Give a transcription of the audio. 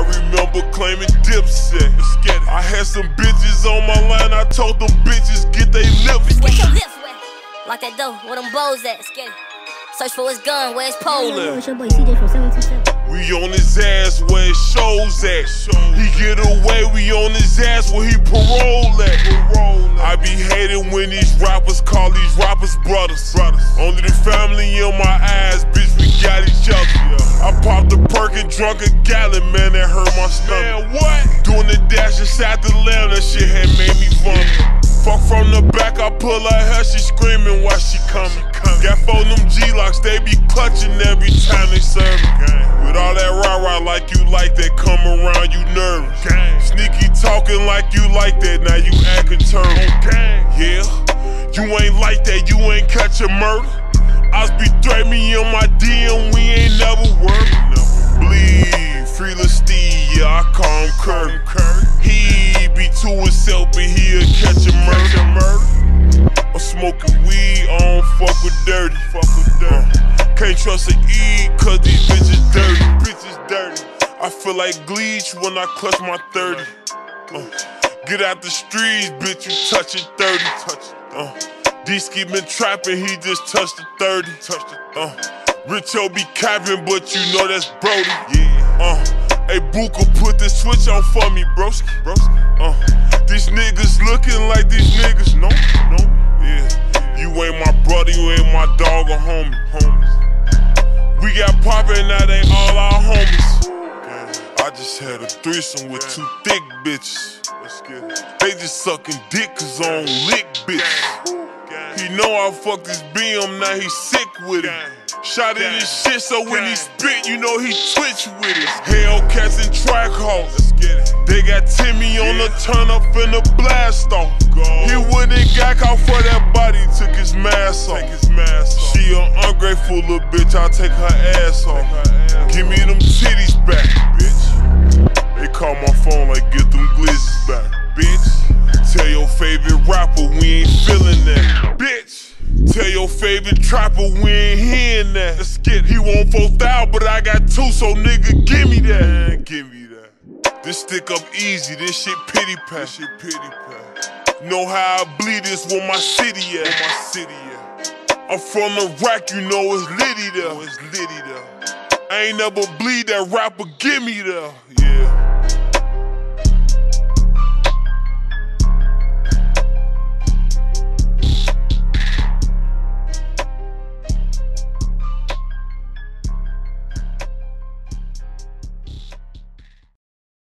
I remember claiming Dipset. I had some bitches on my line, I told them bitches get they lips. Wet your lips wet. Lock that door, where them bows at? Scared. Search for his gun, where his pole Yo, at? it's your boy CJ from 727. We on his ass where it shows at. He get away, we on his ass where he parole at. I be hating when these rappers call these rappers brothers. Only the family in my eyes, bitch, we got each other. I drunk a gallon, man, that hurt my stomach. Man, what? Doing the dash inside the lamb, that shit had made me vomit. Fuck from the back, I pull her hair, she screaming while she coming. Got four them G-locks, they be clutching every time they serve With all that rah-rah like you like that, come around, you nervous. Sneaky talking like you like that, now you acting turtle. Yeah, you ain't like that, you ain't catch a murder. I be threatening me in my DM, I don't fuck with dirty. Fuck with dirty. can't trust a E, cause these bitches dirty. Bitches dirty. I feel like Gleech when I clutch my 30. Uh, get out the streets, bitch, you touching 30. Touch uh, D-Ski been trapping, he just touched the 30. Touched it. Uh, Richo be capping, but you know that's Brody. Yeah. Uh, hey, Booka, put the switch on for me, broski. broski. Uh, these niggas looking like these niggas. No, no, homie. Homies. We got poppin', now they all our homies. I just had a threesome with two thick bitches. They just suckin' dick cause I don't lick bitches. He know I fucked his BM, now he sick with it. Shot in his shit, so when he spit, you know he twitch with it. Hellcats and Trackhawks. They got Timmy on the turn up in the blast off. He went and got caught for that body, took his mask off. She an ungrateful little bitch, I'll take her ass off. Her ass Give me them titties back, bitch. They call my phone like get them glizzes back, bitch. Tell your favorite rapper we ain't feeling that, bitch. Tell your favorite trapper we ain't hearing that. Let's get it. He want 4,000, but I got two, so nigga, give me that. Give me that. This stick up easy, this shit pity pat. This shit pity pat. Know how I bleed this where my city at. Where my city at. I'm from rack, you know it's litty there. it's litty there. I ain't never bleed that rapper, give me there. Yeah.